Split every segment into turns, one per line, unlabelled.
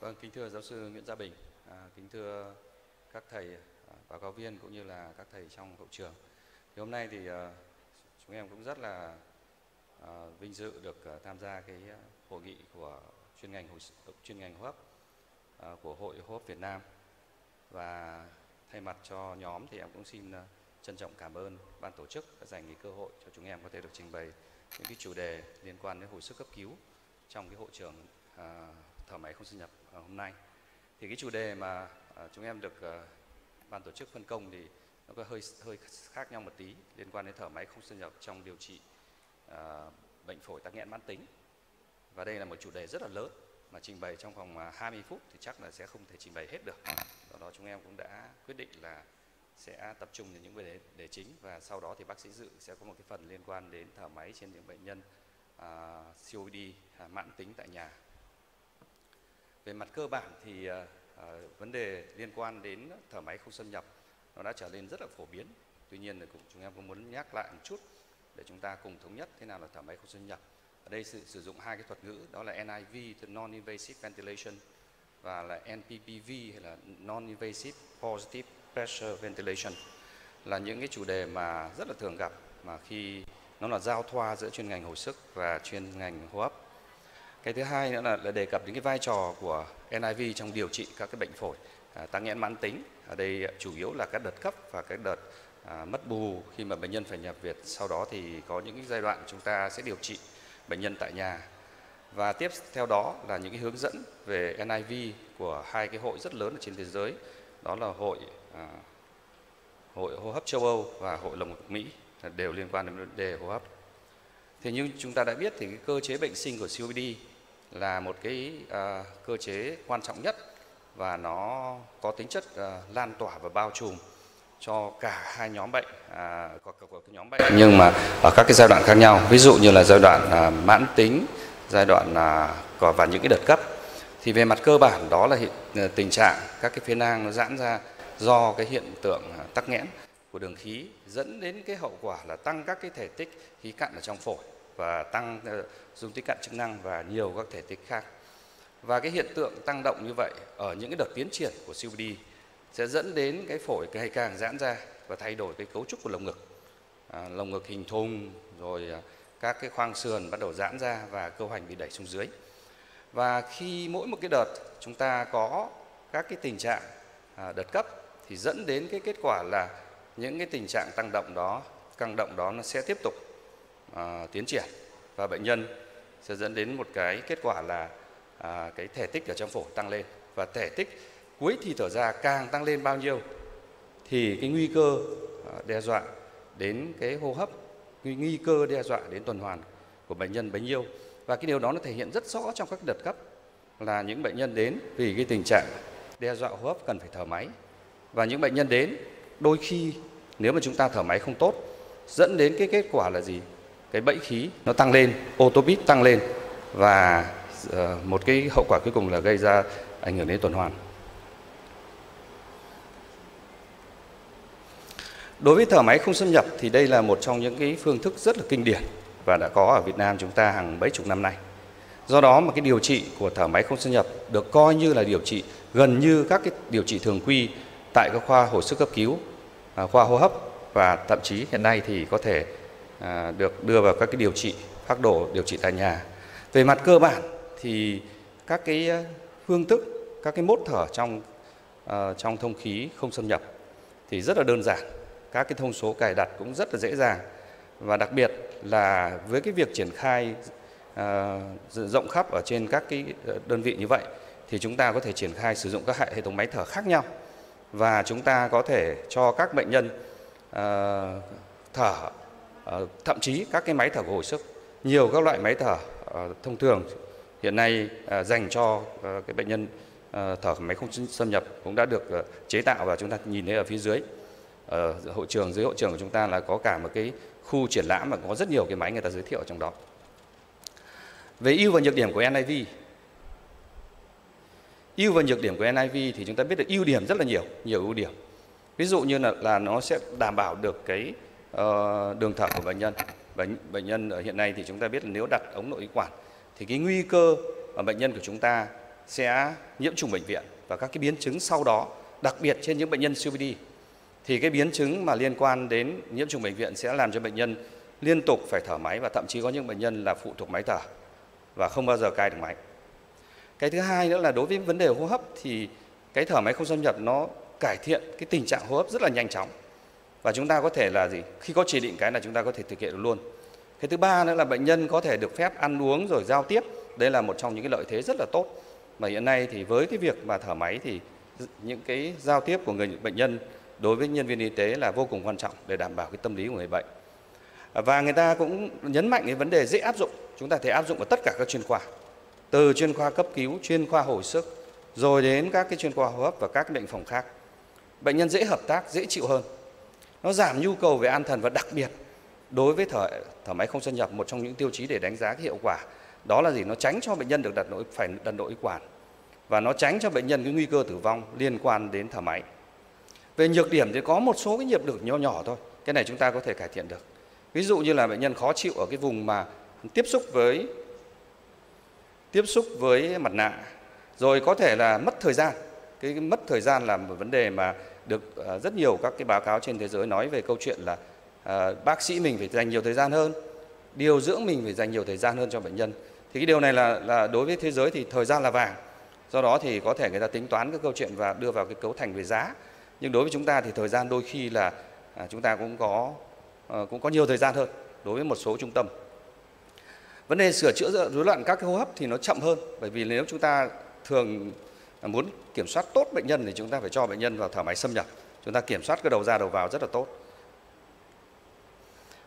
Vâng, kính thưa giáo sư Nguyễn Gia Bình, à, kính thưa các thầy à, báo cáo viên cũng như là các thầy trong hậu trường. Thì hôm nay thì à, chúng em cũng rất là à, vinh dự được à, tham gia cái hội nghị của chuyên ngành hồi, chuyên ngành hô hấp à, của Hội hô hấp Việt Nam và thay mặt cho nhóm thì em cũng xin à, trân trọng cảm ơn ban tổ chức đã dành cái cơ hội cho chúng em có thể được trình bày những cái chủ đề liên quan đến hồi sức cấp cứu trong cái hội trường à, thở máy không xâm nhập ờ, hôm nay. Thì cái chủ đề mà ờ, chúng em được ờ, ban tổ chức phân công thì nó có hơi hơi khác nhau một tí liên quan đến thở máy không xâm nhập trong điều trị à, bệnh phổi tắc nghẽn mãn tính. Và đây là một chủ đề rất là lớn mà trình bày trong vòng 20 phút thì chắc là sẽ không thể trình bày hết được. Do đó chúng em cũng đã quyết định là sẽ tập trung vào những vấn đề, đề chính và sau đó thì bác sĩ dự sẽ có một cái phần liên quan đến thở máy trên những bệnh nhân à, COPD à, mãn tính tại nhà. Về mặt cơ bản thì ờ, ờ, vấn đề liên quan đến thở máy không xâm nhập nó đã trở nên rất là phổ biến. Tuy nhiên thì cũng chúng em cũng muốn nhắc lại một chút để chúng ta cùng thống nhất thế nào là thở máy không xâm nhập. Ở đây sự sử dụng hai cái thuật ngữ, đó là NIV non-invasive ventilation, và là NPPV hay là non-invasive positive pressure ventilation là những cái chủ đề mà rất là thường gặp mà khi nó là giao thoa giữa chuyên ngành hồi sức và chuyên ngành hô hấp. Cái thứ hai nữa là, là đề cập đến cái vai trò của NIV trong điều trị các cái bệnh phổi à, tăng nghẽn mãn tính. Ở đây chủ yếu là các đợt cấp và các đợt à, mất bù khi mà bệnh nhân phải nhập viện. Sau đó thì có những cái giai đoạn chúng ta sẽ điều trị bệnh nhân tại nhà. Và tiếp theo đó là những cái hướng dẫn về NIV của hai cái hội rất lớn ở trên thế giới. Đó là hội à, hội hô hấp châu Âu và hội lồng ngực Mỹ đều liên quan đến vấn đề hô hấp. Thì như chúng ta đã biết thì cái cơ chế bệnh sinh của COPD là một cái à, cơ chế quan trọng nhất và nó có tính chất à, lan tỏa và bao trùm cho cả hai nhóm bệnh à, có, có, có cái nhóm bệnh. Nhưng mà ở các cái giai đoạn khác nhau ví dụ như là giai đoạn à, mãn tính giai đoạn à, và những cái đợt cấp thì về mặt cơ bản đó là hiện, à, tình trạng các cái phế nang nó giãn ra do cái hiện tượng à, tắc nghẽn của đường khí dẫn đến cái hậu quả là tăng các cái thể tích khí cặn ở trong phổi và tăng ờ, dung tích cặn chức năng và nhiều các thể tích khác. Và cái hiện tượng tăng động như vậy ở những cái đợt tiến triển của COPD sẽ dẫn đến cái phổi ngày càng giãn ra và thay đổi cái cấu trúc của lồng ngực. À, lồng ngực hình thùng rồi ờ, các cái khoang sườn bắt đầu giãn ra và cơ hoành bị đẩy xuống dưới. Và khi mỗi một cái đợt chúng ta có các cái tình trạng à, đợt cấp thì dẫn đến cái kết quả là những cái tình trạng tăng động đó, căng động đó nó sẽ tiếp tục à, tiến triển và bệnh nhân sẽ dẫn đến một cái kết quả là à, cái thể tích ở trong phổi tăng lên. Và thể tích cuối thì thở ra càng tăng lên bao nhiêu thì cái nguy cơ à, đe dọa đến cái hô hấp, cái nguy cơ đe dọa đến tuần hoàn của bệnh nhân bấy nhiêu. Và cái điều đó nó thể hiện rất rõ trong các đợt cấp là những bệnh nhân đến vì cái tình trạng đe dọa hô hấp cần phải thở máy. Và những bệnh nhân đến đôi khi nếu mà chúng ta thở máy không tốt dẫn đến cái kết quả là gì? Cái bẫy khí nó tăng lên autopit tăng lên và ờ, một cái hậu quả cuối cùng là gây ra ảnh hưởng đến tuần hoàn. Đối với thở máy không xâm nhập thì đây là một trong những cái phương thức rất là kinh điển và đã có ở Việt Nam chúng ta hàng mấy chục năm nay. Do đó mà cái điều trị của thở máy không xâm nhập được coi như là điều trị gần như các cái điều trị thường quy tại các khoa hồi sức cấp cứu, À, khoa hô hấp và thậm chí hiện nay thì có thể à, được đưa vào các cái điều trị phác đồ điều trị tại nhà. Về mặt cơ bản thì các cái à, phương thức, các cái mốt thở trong trong thông khí không xâm nhập thì rất là đơn giản. Các cái thông số cài đặt cũng rất là dễ dàng và đặc biệt là với cái việc triển khai rộng khắp ở trên các cái ờ, đơn vị như vậy thì chúng ta có thể triển khai sử dụng các hệ thống máy thở khác nhau và chúng ta có thể cho các bệnh nhân uh, thở uh, thậm chí các cái máy thở hồi sức nhiều các loại máy thở uh, thông thường. Hiện nay uh, dành cho uh, cái bệnh nhân uh, thở máy không xâm nhập cũng đã được uh, chế tạo và chúng ta nhìn thấy ở phía dưới. Ở hội trường dưới hội trường của chúng ta là có cả một cái khu triển lãm mà có rất nhiều cái máy người ta giới thiệu ở trong đó. Về ưu và nhược điểm của NIV ưu và nhược điểm của NIV thì chúng ta biết được ưu điểm rất là nhiều nhiều ưu điểm ví dụ như là, là nó sẽ đảm bảo được cái uh, đường thở của bệnh nhân bệnh bệnh nhân ở hiện nay thì chúng ta biết là nếu đặt ống nội khí quản thì cái nguy cơ ở bệnh nhân của chúng ta sẽ nhiễm trùng bệnh viện và các cái biến chứng sau đó, đặc biệt trên những bệnh nhân COPD thì cái biến chứng mà liên quan đến nhiễm trùng bệnh viện sẽ làm cho bệnh nhân liên tục phải thở máy và thậm chí có những bệnh nhân là phụ thuộc máy thở và không bao giờ cai được máy. Cái thứ hai nữa là đối với vấn đề hô hấp thì cái thở máy không xâm nhập nó cải thiện cái tình trạng hô hấp rất là nhanh chóng. Và chúng ta có thể là gì? Khi có chỉ định cái là chúng ta có thể thực hiện được luôn. Cái thứ ba nữa là bệnh nhân có thể được phép ăn uống rồi giao tiếp. Đây là một trong những cái lợi thế rất là tốt. Mà hiện nay thì với cái việc mà thở máy thì những cái giao tiếp của người, bệnh nhân đối với nhân viên y tế là vô cùng quan trọng để đảm bảo cái tâm lý của người bệnh. Và người ta cũng nhấn mạnh cái vấn đề dễ áp dụng. Chúng ta thể áp dụng ở tất cả các chuyên khoa. Từ chuyên khoa cấp cứu, chuyên khoa hồi sức, rồi đến các cái chuyên khoa hô hấp và các bệnh phòng khác. Bệnh nhân dễ hợp tác, dễ chịu hơn. Nó giảm nhu cầu về an thần và đặc biệt đối với thở thở máy không xâm nhập một trong những tiêu chí để đánh giá cái hiệu quả. Đó là gì? Nó tránh cho bệnh nhân được đặt nội phải đặt nội quản. Và nó tránh cho bệnh nhân cái nguy cơ tử vong liên quan đến thở máy. Về nhược điểm thì có một số cái nhược điểm nhỏ nhỏ thôi. Cái này chúng ta có thể cải thiện được. Ví dụ như là bệnh nhân khó chịu ở cái vùng mà tiếp xúc với tiếp xúc với mặt nạ rồi có thể là mất thời gian. Cái mất thời gian là một vấn đề mà được ờ, rất nhiều các cái báo cáo trên thế giới nói về câu chuyện là uh, bác sĩ mình phải dành nhiều thời gian hơn điều dưỡng mình phải dành nhiều thời gian hơn cho bệnh nhân. Thì cái điều này là là đối với thế giới thì thời gian là vàng. Do đó thì có thể người ta tính toán cái câu chuyện và đưa vào cái cấu thành về giá. Nhưng đối với chúng ta thì thời gian đôi khi là à, chúng ta cũng có à, cũng có nhiều thời gian hơn đối với một số trung tâm vấn đề sửa chữa rối loạn các cái hô hấp thì nó chậm hơn. Bởi vì nếu chúng ta thường muốn kiểm soát tốt bệnh nhân thì chúng ta phải cho bệnh nhân vào thở máy xâm nhập. Chúng ta kiểm soát cái đầu ra đầu vào rất là tốt.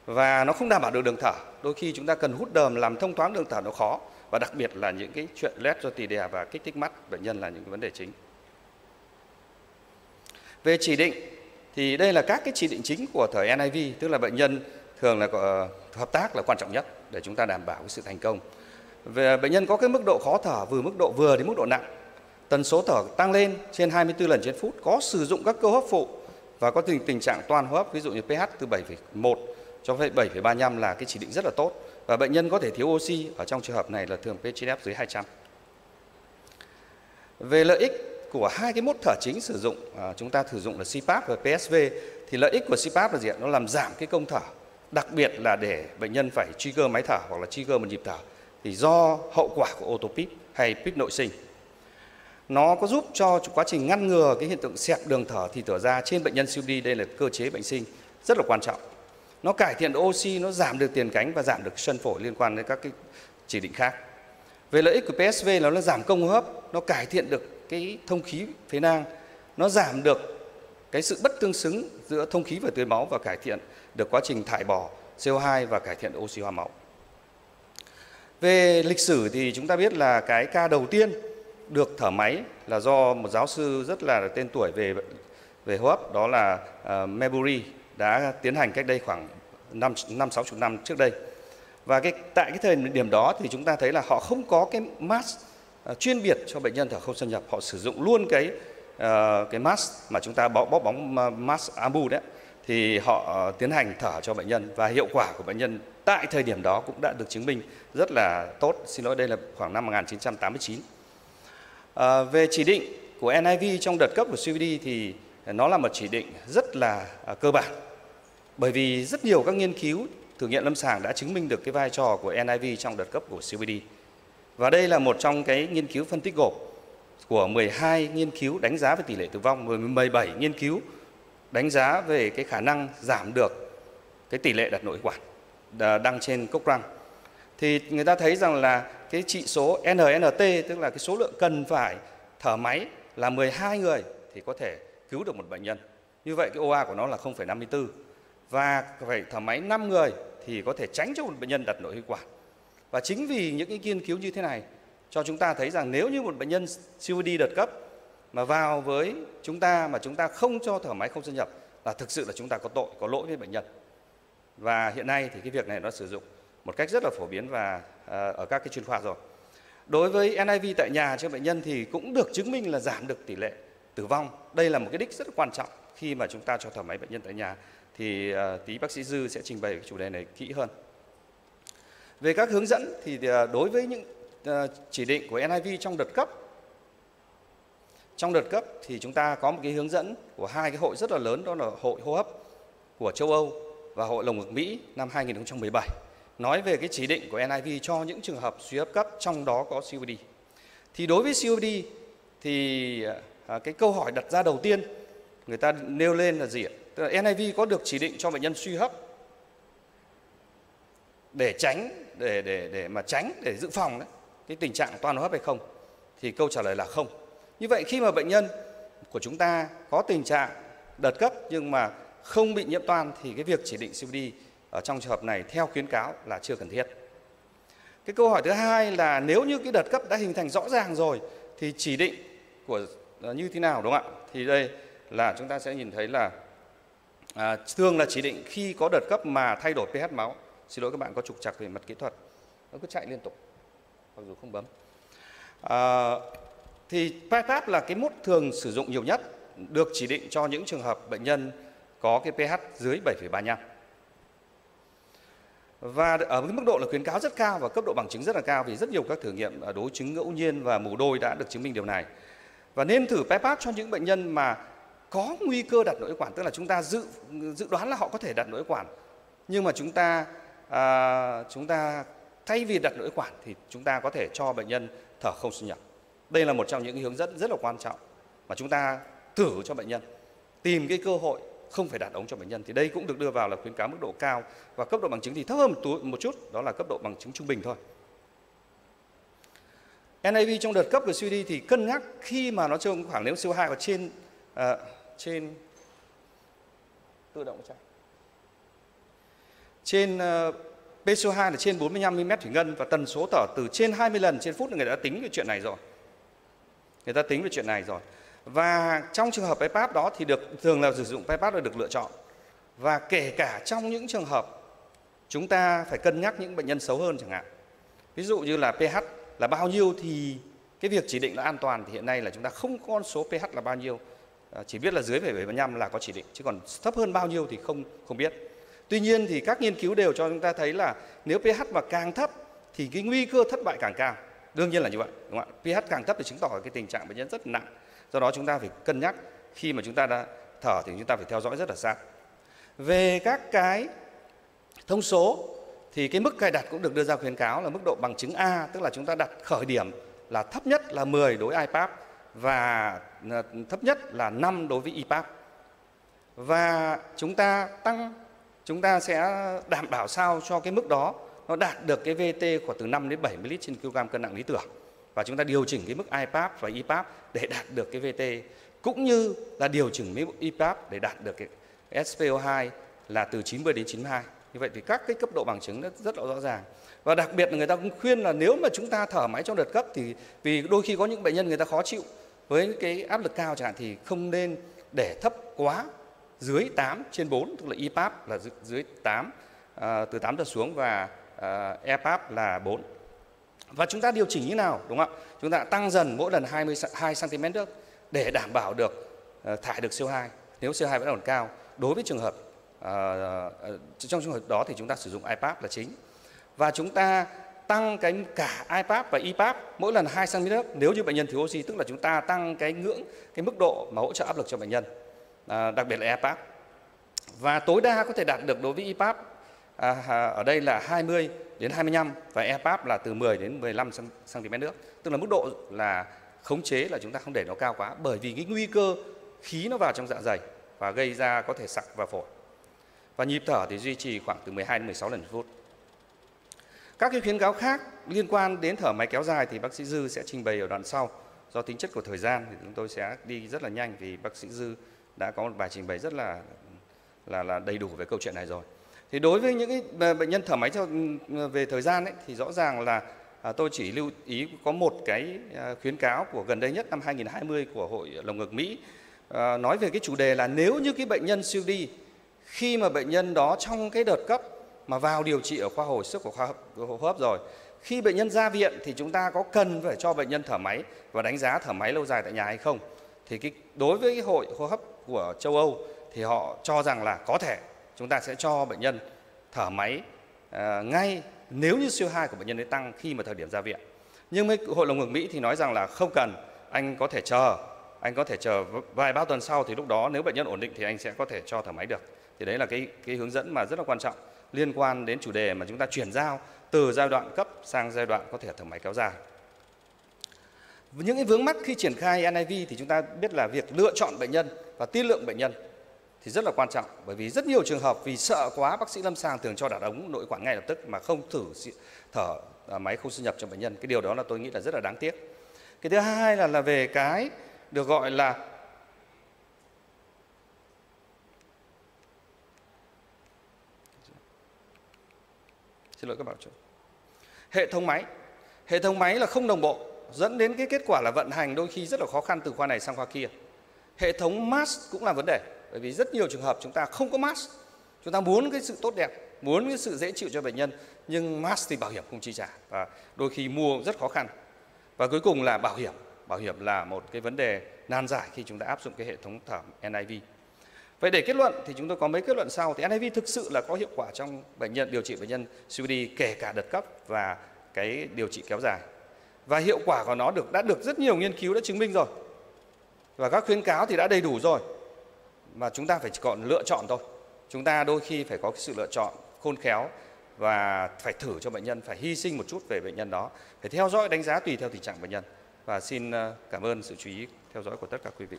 Và nó không đảm bảo được đường thở. Đôi khi chúng ta cần hút đờm làm thông thoáng đường thở nó khó. Và đặc biệt là những cái chuyện lét do tì đè và kích thích mắt, bệnh nhân là những cái vấn đề chính. Về chỉ định thì đây là các cái chỉ định chính của thở NIV tức là bệnh nhân thường là ờ, hợp tác là quan trọng nhất để chúng ta đảm bảo cái sự thành công về bệnh nhân có cái mức độ khó thở từ mức độ vừa đến mức độ nặng tần số thở tăng lên trên 24 lần trên phút có sử dụng các cơ hấp phụ và có tình tình trạng toàn hô hấp ví dụ như pH từ 7,1 cho 7,35 là cái chỉ định rất là tốt và bệnh nhân có thể thiếu oxy ở trong trường hợp này là thường PHF dưới 200. Về lợi ích của hai cái mốt thở chính sử dụng à, chúng ta sử dụng là CPAP và PSV thì lợi ích của CPAP là gì ạ? Nó làm giảm cái công thở, đặc biệt là để bệnh nhân phải truy cơ máy thở hoặc là truy cơ một nhịp thở, thì do hậu quả của otopip hay pip nội sinh. Nó có giúp cho quá trình ngăn ngừa cái hiện tượng xẹp đường thở, thì thở ra trên bệnh nhân COPD đây là cơ chế bệnh sinh, rất là quan trọng nó cải thiện độ oxy, nó giảm được tiền cánh và giảm được sân phổi liên quan đến các cái chỉ định khác về lợi ích của PSV là nó giảm công hô hấp, nó cải thiện được cái thông khí phế nang, nó giảm được cái sự bất tương xứng giữa thông khí và tưới máu và cải thiện được quá trình thải bỏ CO2 và cải thiện oxy hóa máu. Về lịch sử thì chúng ta biết là cái ca đầu tiên được thở máy là do một giáo sư rất là tên tuổi về về hô hấp đó là ờ, uh, Mebury đã tiến hành cách đây khoảng 5 năm 60 năm trước đây. Và cái tại cái thời điểm đó thì chúng ta thấy là họ không có cái mask uh, chuyên biệt cho bệnh nhân thở không xâm nhập, họ sử dụng luôn cái uh, cái mask mà chúng ta bó, bóp bóng mask ambu đấy thì họ ờ, tiến hành thở cho bệnh nhân và hiệu quả của bệnh nhân tại thời điểm đó cũng đã được chứng minh rất là tốt. Xin lỗi đây là khoảng năm 1989. À, ờ, về chỉ định của NIV trong đợt cấp của CVD thì nó là một chỉ định rất là à, cơ bản bởi vì rất nhiều các nghiên cứu thử nghiệm lâm sàng đã chứng minh được cái vai trò của NIV trong đợt cấp của CVD. Và đây là một trong cái nghiên cứu phân tích gộp của 12 nghiên cứu đánh giá về tỷ lệ tử vong, 17 nghiên cứu đánh giá về cái khả năng giảm được cái tỷ lệ đặt nội quản à, đăng trên cốc răng, Thì người ta thấy rằng là cái trị số NNT tức là cái số lượng cần phải thở máy là 12 người thì có thể cứu được một bệnh nhân. Như vậy cái OA của nó là 0,54 và phải thở máy 5 người thì có thể tránh cho một bệnh nhân đặt nội khí quản. Và chính vì những cái nghiên cứu như thế này cho chúng ta thấy rằng nếu như một bệnh nhân COPD đợt cấp mà vào với chúng ta mà chúng ta không cho thở máy không xâm nhập là thực sự là chúng ta có tội, có lỗi với bệnh nhân. Và hiện nay thì cái việc này nó sử dụng một cách rất là phổ biến và ờ, ở các cái chuyên khoa rồi. Đối với NIV tại nhà cho bệnh nhân thì cũng được chứng minh là giảm được tỷ lệ tử vong. Đây là một cái đích rất là quan trọng khi mà chúng ta cho thở máy bệnh nhân tại nhà thì uh, tí bác sĩ Dư sẽ trình bày cái chủ đề này kỹ hơn. Về các hướng dẫn thì uh, đối với những uh, chỉ định của NIV trong đợt cấp
trong đợt cấp thì chúng ta có một cái hướng dẫn của hai cái hội rất là lớn đó là hội hô hấp của châu Âu và hội lồng ngực Mỹ năm 2017 nói về cái chỉ định của NIV cho những trường hợp suy hấp cấp trong đó có COPD. Thì đối với COPD thì à, cái câu hỏi đặt ra đầu tiên người ta nêu lên là gì ạ? Tức là NIV có được chỉ định cho bệnh nhân suy hấp để tránh để để để mà tránh để dự phòng đấy cái tình trạng toan hô hấp hay không? Thì câu trả lời là không. Như vậy khi mà bệnh nhân của chúng ta có tình trạng đợt cấp nhưng mà không bị nhiễm toan thì cái việc chỉ định COPD ở trong trường hợp này theo khuyến cáo là chưa cần thiết. Cái câu hỏi thứ hai là nếu như cái đợt cấp đã hình thành rõ ràng rồi thì chỉ định của à, như thế nào đúng không ạ? Thì đây là chúng ta sẽ nhìn thấy là à, thường là chỉ định khi có đợt cấp mà thay đổi pH máu. Xin lỗi các bạn có trục trặc về mặt kỹ thuật. Nó cứ chạy liên tục mặc dù không bấm. À, thì PEPAP là cái mút thường sử dụng nhiều nhất được chỉ định cho những trường hợp bệnh nhân có cái pH dưới 7,35 và ở cái mức độ là khuyến cáo rất cao và cấp độ bằng chứng rất là cao vì rất nhiều các thử nghiệm à, đối chứng ngẫu nhiên và mù đôi đã được chứng minh điều này. Và nên thử PEPAP cho những bệnh nhân mà có nguy cơ đặt nội quản tức là chúng ta dự dự đoán là họ có thể đặt nội quản nhưng mà chúng ta à, chúng ta thay vì đặt nội quản thì chúng ta có thể cho bệnh nhân thở không sinh nhập đây là một trong những hướng dẫn rất là quan trọng mà chúng ta thử cho bệnh nhân. Tìm cái cơ hội không phải đặt ống cho bệnh nhân. Thì đây cũng được đưa vào là khuyến cáo mức độ cao và cấp độ bằng chứng thì thấp hơn một chút đó là cấp độ bằng chứng trung bình thôi. NAV trong đợt cấp của COPD thì cân nhắc khi mà nó trong khoảng nếu CO2 ở trên à, trên tự động chạy trên ờ, uh, PCO2 là trên 45 mm thủy ngân và tần số thở từ trên 20 lần trên phút là người đã tính cái chuyện này rồi. Người ta tính về chuyện này rồi. Và trong trường hợp PEPAP đó thì được thường là sử dụng PEPAP là được lựa chọn. Và kể cả trong những trường hợp chúng ta phải cân nhắc những bệnh nhân xấu hơn chẳng hạn. Ví dụ như là pH là bao nhiêu thì cái việc chỉ định là an toàn thì hiện nay là chúng ta không có con số pH là bao nhiêu. À, chỉ biết là dưới 7,75 là có chỉ định chứ còn thấp hơn bao nhiêu thì không không biết. Tuy nhiên thì các nghiên cứu đều cho chúng ta thấy là nếu pH mà càng thấp thì cái nguy cơ thất bại càng cao. Đương nhiên là như vậy, đúng không ạ? pH càng thấp thì chứng tỏ cái tình trạng bệnh nhân rất nặng. Do đó chúng ta phải cân nhắc khi mà chúng ta đã thở thì chúng ta phải theo dõi rất là sát. Về các cái thông số thì cái mức cài đặt cũng được đưa ra khuyến cáo là mức độ bằng chứng A tức là chúng ta đặt khởi điểm là thấp nhất là 10 đối với IPAP và ờ, thấp nhất là 5 đối với IPAP và chúng ta tăng chúng ta sẽ đảm bảo sao cho cái mức đó? Nó đạt được cái VT khoảng từ 5 đến 70 lít trên kg cân nặng lý tưởng và chúng ta điều chỉnh cái mức IPAP và IPAP để đạt được cái VT cũng như là điều chỉnh mức IPAP để đạt được cái SPO2 là từ 90 đến 92. Như vậy thì các cái cấp độ bằng chứng rất, rất là rõ ràng. Và đặc biệt là người ta cũng khuyên là nếu mà chúng ta thở máy trong đợt cấp thì vì đôi khi có những bệnh nhân người ta khó chịu với cái áp lực cao chẳng hạn thì không nên để thấp quá dưới 8 trên 4 tức là IPAP là dưới 8 à, từ 8 trở xuống và Ờ, à, EPAP là 4 và chúng ta điều chỉnh như nào đúng không ạ? Chúng ta tăng dần mỗi lần 22 cm nước để đảm bảo được uh, thải được CO2. Nếu CO2 vẫn còn cao, đối với trường hợp uh, trong trường hợp đó thì chúng ta sử dụng IPAP là chính. Và chúng ta tăng cái cả IPAP và IPAP mỗi lần 2 cm nước nếu như bệnh nhân thiếu oxy tức là chúng ta tăng cái ngưỡng cái mức độ mà hỗ trợ áp lực cho bệnh nhân. À, đặc biệt là IPAP. Và tối đa có thể đạt được đối với IPAP à, ở đây là 20 đến 25 và EPAP là từ 10 đến 15 cm nước. Tức là mức độ là khống chế là chúng ta không để nó cao quá bởi vì cái nguy cơ khí nó vào trong dạ dày và gây ra có thể sặc vào phổi. Và nhịp thở thì duy trì khoảng từ 12 đến 16 lần một phút. Các cái khuyến cáo khác liên quan đến thở máy kéo dài thì bác sĩ Dư sẽ trình bày ở đoạn sau. Do tính chất của thời gian thì chúng tôi sẽ đi rất là nhanh vì bác sĩ Dư đã có một bài trình bày rất là là là đầy đủ về câu chuyện này rồi. Thì đối với những cái ờ, bệnh nhân thở máy theo ừ, ừ, về thời gian ấy, thì rõ ràng là à, tôi chỉ lưu ý có một cái à, khuyến cáo của gần đây nhất năm 2020 của Hội Lồng ngực Mỹ. À, nói về cái chủ đề là nếu như cái bệnh nhân siêu đi khi mà bệnh nhân đó trong cái đợt cấp mà vào điều trị ở khoa hồi sức của khoa hô hấp rồi khi bệnh nhân ra viện thì chúng ta có cần phải cho bệnh nhân thở máy và đánh giá thở máy lâu dài tại nhà hay không? Thì cái đối với cái hội hô hấp của châu Âu thì họ cho rằng là có thể chúng ta sẽ cho bệnh nhân thở máy à, ngay nếu như CO2 của bệnh nhân ấy tăng khi mà thời điểm ra viện. Nhưng với Hội lồng ngực Mỹ thì nói rằng là không cần, anh có thể chờ anh có thể chờ vài ba tuần sau thì lúc đó nếu bệnh nhân ổn định thì anh sẽ có thể cho thở máy được thì đấy là cái cái hướng dẫn mà rất là quan trọng liên quan đến chủ đề mà chúng ta chuyển giao từ giai đoạn cấp sang giai đoạn có thể thở máy kéo dài những cái vướng mắc khi triển khai NIV thì chúng ta biết là việc lựa chọn bệnh nhân và tiên lượng bệnh nhân thì rất là quan trọng. Bởi vì rất nhiều trường hợp vì sợ quá, bác sĩ lâm sàng thường cho đặt ống nội quản ngay lập tức mà không thử thở à, máy không xâm nhập cho bệnh nhân. Cái điều đó là tôi nghĩ là rất là đáng tiếc. Cái thứ hai là là về cái được gọi là xin lỗi các bạn chủ hệ thống máy. Hệ thống máy là không đồng bộ, dẫn đến cái kết quả là vận hành đôi khi rất là khó khăn từ khoa này sang khoa kia. Hệ thống mask cũng là vấn đề bởi vì rất nhiều trường hợp chúng ta không có mask chúng ta muốn cái sự tốt đẹp, muốn cái sự dễ chịu cho bệnh nhân, nhưng mask thì bảo hiểm không chi trả và đôi khi mua rất khó khăn và cuối cùng là bảo hiểm bảo hiểm là một cái vấn đề nan giải khi chúng ta áp dụng cái hệ thống thở NIV Vậy để kết luận thì chúng tôi có mấy kết luận sau thì NIV thực sự là có hiệu quả trong bệnh nhân, điều trị bệnh nhân COPD kể cả đợt cấp và cái điều trị kéo dài. Và hiệu quả của nó được, đã được rất nhiều nghiên cứu đã chứng minh rồi. Và các khuyến cáo thì đã đầy đủ rồi. Mà chúng ta phải còn lựa chọn thôi. Chúng ta đôi khi phải có cái sự lựa chọn khôn khéo và phải thử cho bệnh nhân, phải hy sinh một chút về bệnh nhân đó, phải theo dõi đánh giá tùy theo tình trạng bệnh nhân. Và xin ờ, cảm ơn sự chú ý theo dõi của tất cả quý vị.